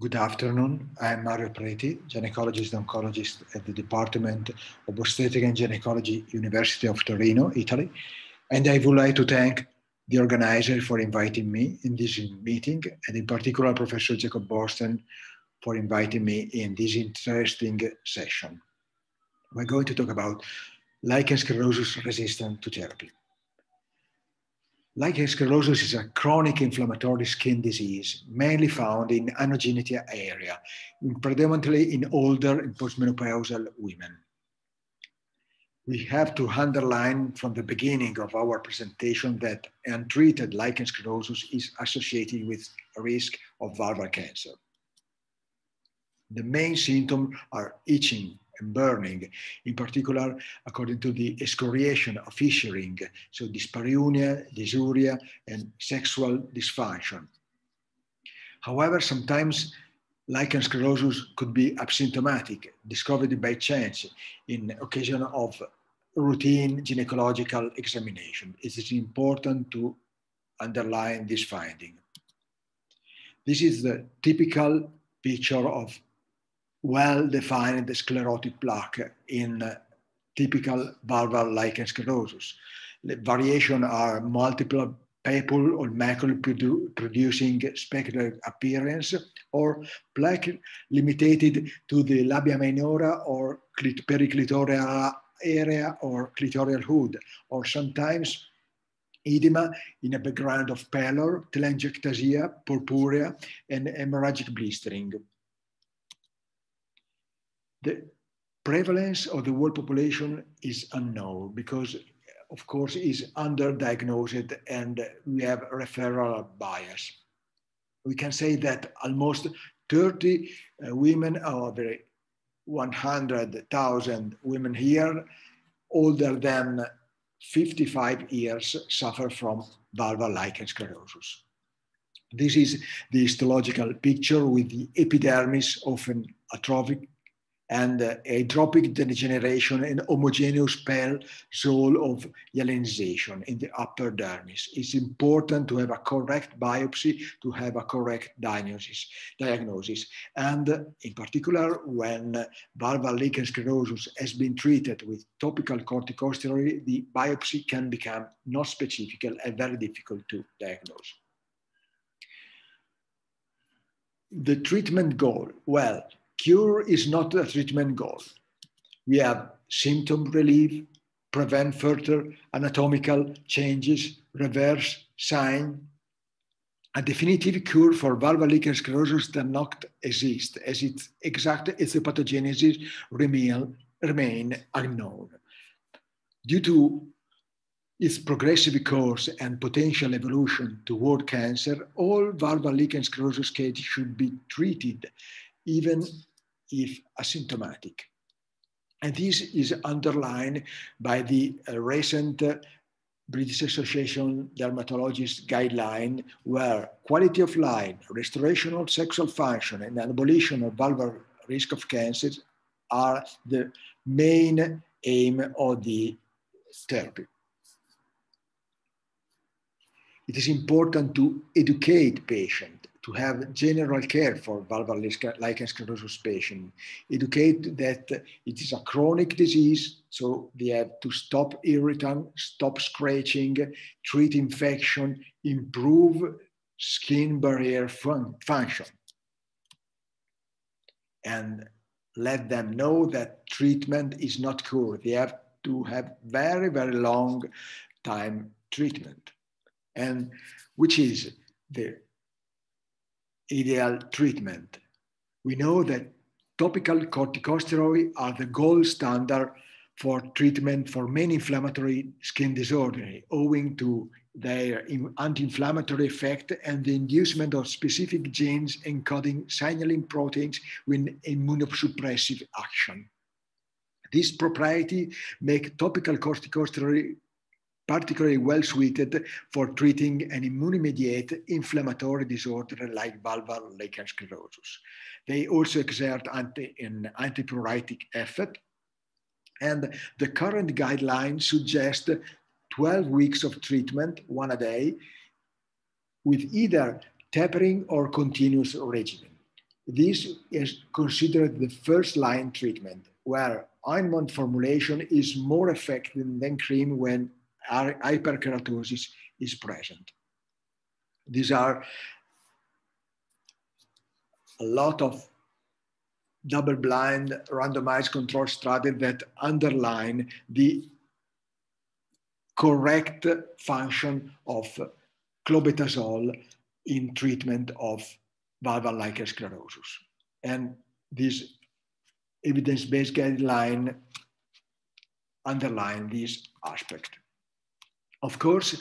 Good afternoon. I'm Mario Preti, gynecologist and oncologist at the Department of Obstetrics and Gynecology, University of Torino, Italy. And I would like to thank the organizer for inviting me in this meeting, and in particular, Professor Jacob Bornstein for inviting me in this interesting session. We're going to talk about lichen sclerosus resistant to therapy. Lichen sclerosus is a chronic inflammatory skin disease, mainly found in anogenital area, predominantly in older and postmenopausal women. We have to underline from the beginning of our presentation that untreated lichen sclerosus is associated with risk of vulvar cancer. The main symptoms are itching, and burning, in particular according to the excoriation of fissuring, so dyspareunia, dysuria, and sexual dysfunction. However, sometimes lichen sclerosus could be asymptomatic, discovered by chance in occasion of routine gynecological examination. It is important to underline this finding. This is the typical picture of well-defined sclerotic plaque in typical vulvar lichen sclerosus. The variation are multiple papule or macule produ producing specular appearance or plaque limited to the labia minora or periclitoral area or clitoral hood or sometimes edema in a background of pallor, telangiectasia, purpurea, and hemorrhagic blistering the prevalence of the world population is unknown because of course is underdiagnosed and we have referral bias. We can say that almost 30 uh, women out of 100,000 women here older than 55 years suffer from vulvar lichen sclerosus. This is the histological picture with the epidermis often atrophic and uh, atrophic degeneration and homogeneous pale zone of hyalinization in the upper dermis. It's important to have a correct biopsy to have a correct diagnosis. diagnosis. And uh, in particular, when vulvar lichen sclerosus has been treated with topical corticosteroid, the biopsy can become not specific and very difficult to diagnose. The treatment goal, well, Cure is not a treatment goal. We have symptom relief, prevent further anatomical changes, reverse sign. A definitive cure for vulvar lichen sclerosus does not exist, as its exact pathogenesis remain, remain unknown. Due to its progressive course and potential evolution toward cancer, all vulvar lichen sclerosus cases should be treated, even if asymptomatic. And this is underlined by the uh, recent uh, British Association Dermatologist guideline, where quality of life, restoration of sexual function, and abolition of vulvar risk of cancer are the main aim of the therapy. It is important to educate patients to have general care for vulvar lichen sclerosus patient, educate that it is a chronic disease, so they have to stop irritant, stop scratching, treat infection, improve skin barrier fun function. And let them know that treatment is not cure. They have to have very, very long time treatment. And which is the ideal treatment. We know that topical corticosteroids are the gold standard for treatment for many inflammatory skin disorders, owing to their anti-inflammatory effect and the inducement of specific genes encoding signaling proteins with immunosuppressive action. This propriety make topical corticosteroid particularly well suited for treating an immune-mediated inflammatory disorder like vulvar lichen sclerosus. They also exert anti, an antipruritic effect. And the current guidelines suggest 12 weeks of treatment, one a day, with either tapering or continuous regimen. this is considered the first line treatment where ointment formulation is more effective than cream when hyperkeratosis is present. These are a lot of double-blind randomized control studies that underline the correct function of clobetasol in treatment of vulvar lichen sclerosus. And this evidence-based guideline underline this aspect. Of course,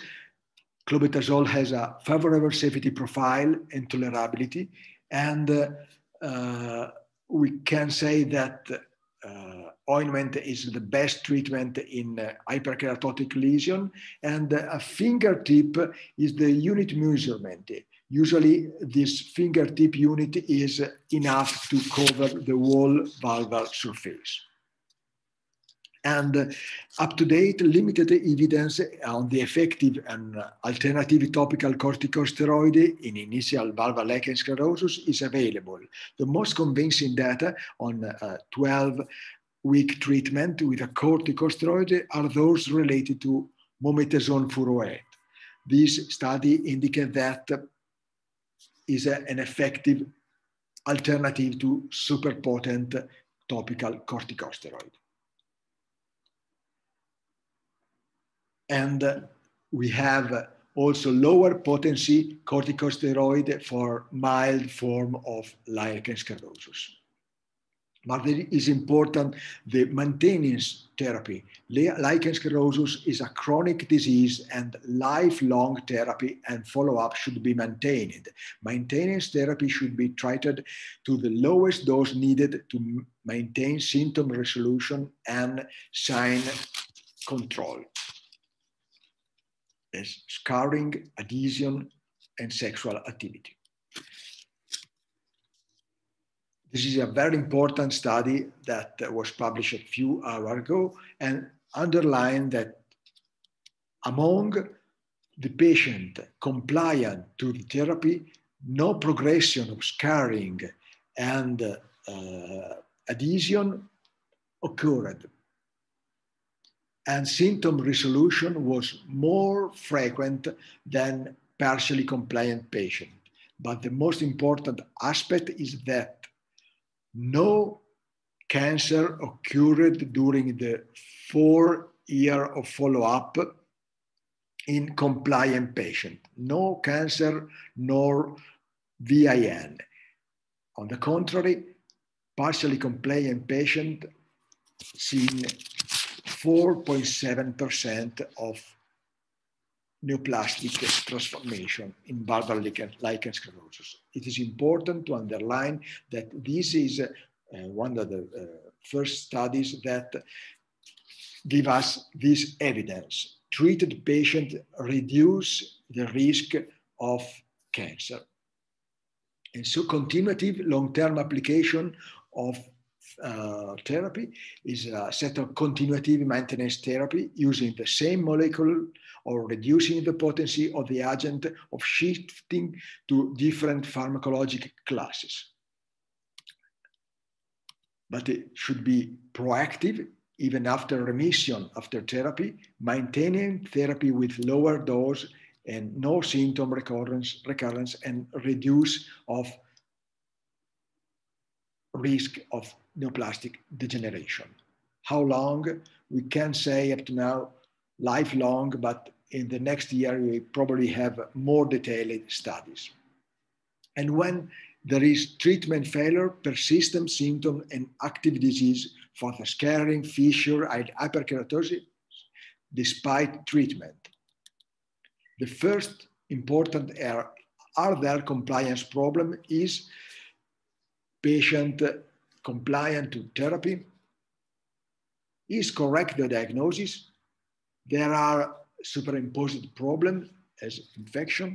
clobetasol has a favorable safety profile and tolerability, and uh, we can say that uh, ointment is the best treatment in uh, hyperkeratotic lesion, and a fingertip is the unit measurement. Usually, this fingertip unit is enough to cover the whole vulvar surface and up-to-date limited evidence on the effective and alternative topical corticosteroid in initial vulvar lichen sclerosus is available. The most convincing data on uh, 12-week treatment with a corticosteroid are those related to mometasone furoate. This study indicate that is an effective alternative to super potent topical corticosteroid. And we have also lower potency corticosteroid for mild form of lichen sclerosus. But it is important the maintenance therapy. Lichen sclerosus is a chronic disease and lifelong therapy and follow-up should be maintained. Maintenance therapy should be treated to the lowest dose needed to maintain symptom resolution and sign control as scarring, adhesion, and sexual activity. This is a very important study that was published a few hours ago and underlined that among the patient compliant to the therapy, no progression of scarring and uh, adhesion occurred and symptom resolution was more frequent than partially compliant patient. But the most important aspect is that no cancer occurred during the four year of follow-up in compliant patient. No cancer nor VIN. On the contrary, partially compliant patient seen 4.7% of neoplastic transformation in vulvar lichen, lichen sclerosus. It is important to underline that this is uh, one of the uh, first studies that give us this evidence. Treated patients reduce the risk of cancer. And so continuative long-term application of uh, therapy is a set of continuative maintenance therapy using the same molecule or reducing the potency of the agent of shifting to different pharmacologic classes. But it should be proactive even after remission after therapy, maintaining therapy with lower dose and no symptom recurrence, recurrence and reduce of risk of neoplastic degeneration. How long? We can't say up to now lifelong, but in the next year we probably have more detailed studies. And when there is treatment failure, persistent symptom and active disease for the scarring, fissure, and hyperkeratosis despite treatment. The first important er, are, are there compliance problem is patient compliant to therapy? Is correct the diagnosis? There are superimposed problems as infection.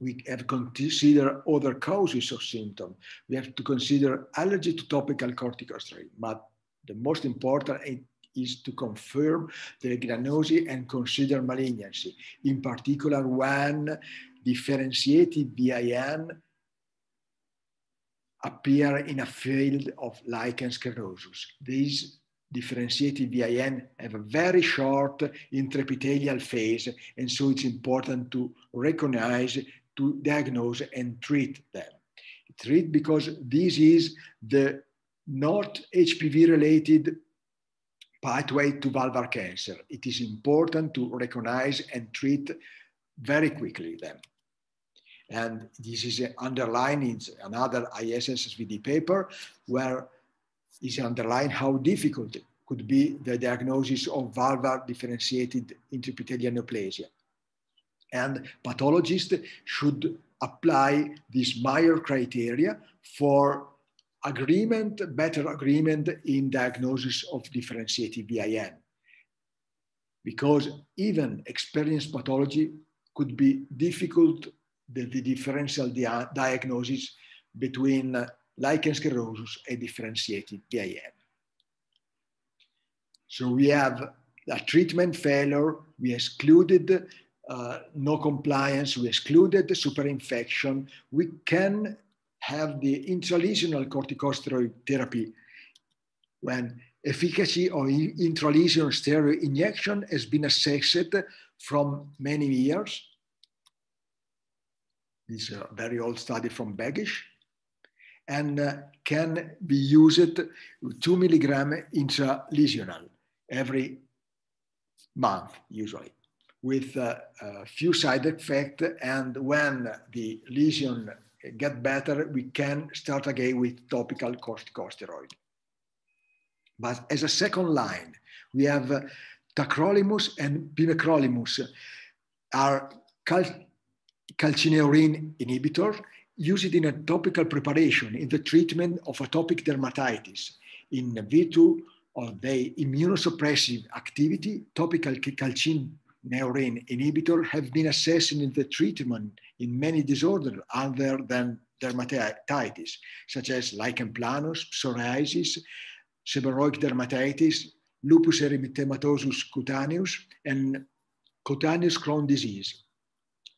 We have to consider other causes of symptom. We have to consider allergy to topical corticosteroid, but the most important is to confirm the diagnosis and consider malignancy. In particular, when differentiated VIN appear in a field of lichen sclerosus. These differentiated VIN have a very short intraepithelial phase, and so it's important to recognize, to diagnose, and treat them. Treat because this is the not HPV related pathway to vulvar cancer. It is important to recognize and treat very quickly them. And this is underlining in another ISSVD paper where is underlined how difficult could be the diagnosis of vulvar differentiated intraepithelial neoplasia. And pathologists should apply this Meyer criteria for agreement, better agreement in diagnosis of differentiated VIN. Because even experienced pathology could be difficult, the, the differential dia diagnosis between uh, lichen sclerosus and differentiated VIN. So we have a treatment failure, we excluded uh, no compliance, we excluded the superinfection, we can have the intralesional corticosteroid therapy when efficacy of intralesional steroid injection has been assessed from many years. This is a very old study from Begish and uh, can be used 2 milligram intralesional every month usually with uh, a few side effects and when the lesion get better, we can start again with topical corticosteroid. But as a second line, we have uh, tacrolimus and pimecrolimus are cal calcineurin inhibitor used in a topical preparation in the treatment of atopic dermatitis in virtue of the immunosuppressive activity, topical calcineurin inhibitor have been assessed in the treatment in many disorders other than dermatitis, such as lichen planus, psoriasis, seborrheic dermatitis, lupus erythematosus cutaneous, and cutaneous Crohn disease.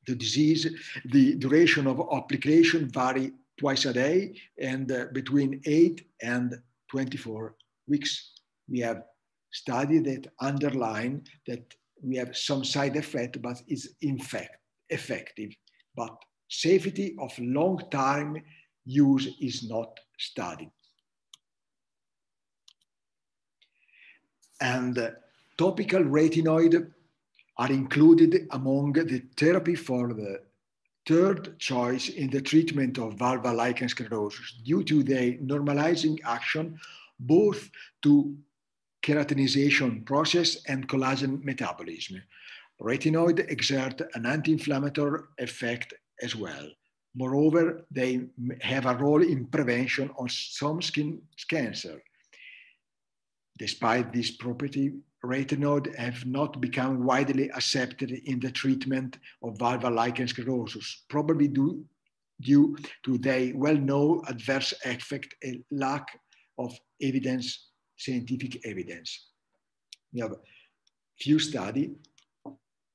The disease, the duration of application vary twice a day and uh, between 8 and 24 weeks. We have studied that underline that we have some side effect, but is in fact effective but safety of long time use is not studied. And uh, topical retinoid are included among the therapy for the third choice in the treatment of vulvar lichen sclerosus due to the normalizing action both to keratinization process and collagen metabolism. Retinoid exert an anti-inflammatory effect as well. Moreover, they have a role in prevention of some skin cancer. Despite this property, retinoid have not become widely accepted in the treatment of vulvar lichen sclerosus, probably due, due to their well-known adverse effect and lack of evidence, scientific evidence. We have few studies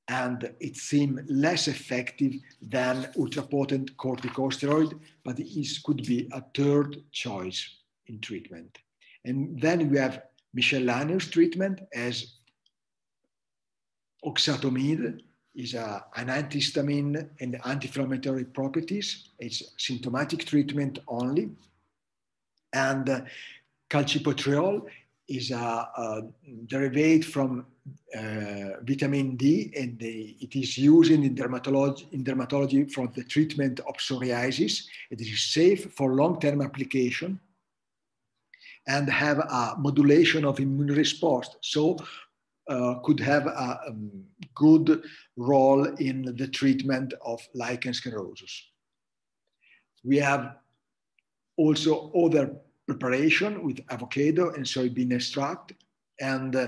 and it seemed less effective than ultrapotent corticosteroid, but it could be a third choice in treatment. And then we have miscellaneous treatment as oxatomide is a, an antihistamine and anti-inflammatory properties. It's symptomatic treatment only. And uh, calcipotriol is a, a derivative from uh, vitamin D, and the, it is used in dermatology, in dermatology for the treatment of psoriasis. It is safe for long-term application and have a modulation of immune response. So uh, could have a, a, good role in the treatment of lichen sclerosus. We have also other preparation with avocado and soybean extract, and uh,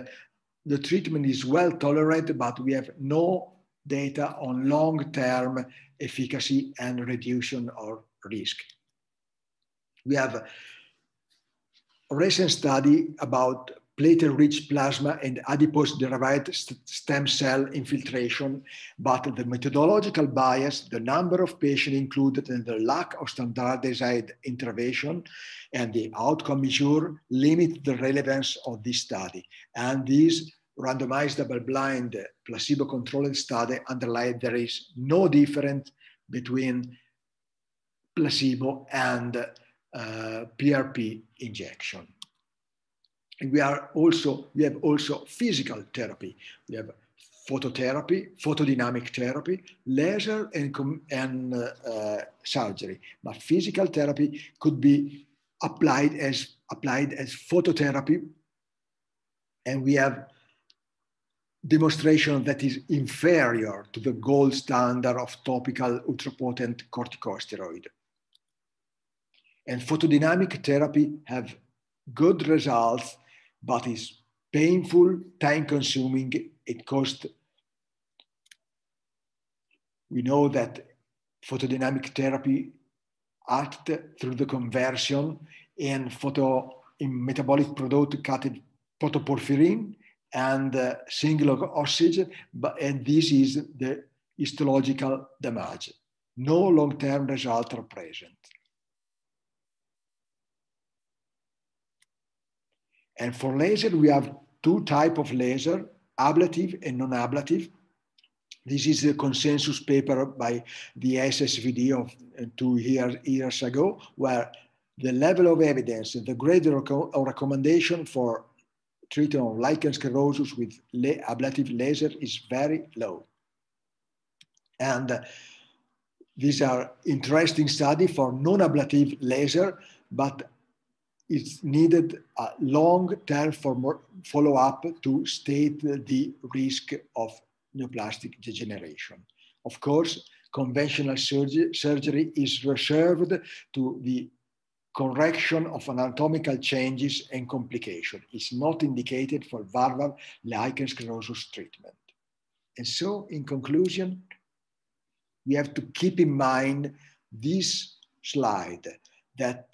the treatment is well tolerated, but we have no data on long-term efficacy and reduction of risk. We have recent study about platelet-rich plasma and adipose-derived stem cell infiltration, but the methodological bias, the number of patients included, and the lack of standardized intervention and the outcome measure limit the relevance of this study. And this randomized double-blind placebo-controlled study underlined there is no difference between placebo and PRP injection. And we are also, we have also physical therapy. We have phototherapy, photodynamic therapy, laser and, and uh, uh, surgery. But physical therapy could be applied as applied as phototherapy. And we have demonstration that is inferior to the gold standard of topical ultrapotent corticosteroid. And photodynamic therapy have good results, but is painful, time consuming, it costs. We know that photodynamic therapy act through the conversion in photo in metabolic product called protoporphyrin and uh, singlet oxygen, but, and this is the histological damage. No long-term results are present. And for laser, we have two type of laser, ablative and non-ablative. This is a consensus paper by the ISSVD of uh, two years, years ago, where the level of evidence and the grade of recommendation for treatment of lichen sclerosus with ablative laser is very low. And uh, these are interesting study for non-ablative laser, but it's needed a long-term follow-up to state the risk of neoplastic degeneration. Of course, conventional surgery, is reserved to the correction of anatomical changes and complication It's not indicated for vulvar lichen sclerosus treatment. And so, in conclusion, we have to keep in mind this slide that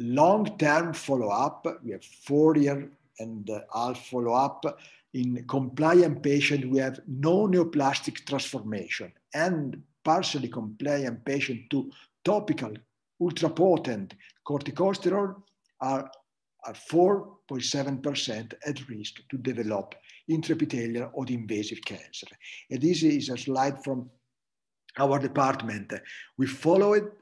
long-term follow-up, we have four year and half follow-up, in compliant patient, we have no neoplastic transformation and partially compliant patient to topical ultrapotent corticosteroid are, are 4.7% at risk to develop intraepithelial or invasive cancer. And this is a slide from our department. We followed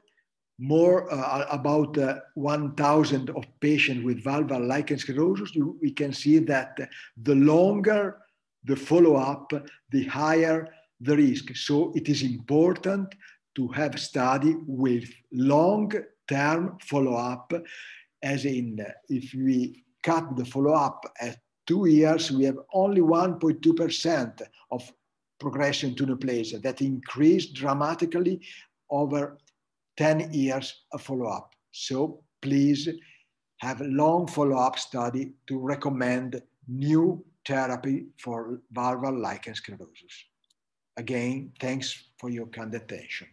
more uh, about uh, 1,000 of patients with vulvar lichen sclerosus, We can see that the longer the follow-up, the higher the risk. So it is important to have study with long-term follow-up, as in if we cut the follow-up at two years, we have only 1.2% of progression to neoplasia that increased dramatically over 10 years of follow-up. So please have a long follow-up study to recommend new therapy for vulvar lichen sclerosus. Again, thanks for your kind attention.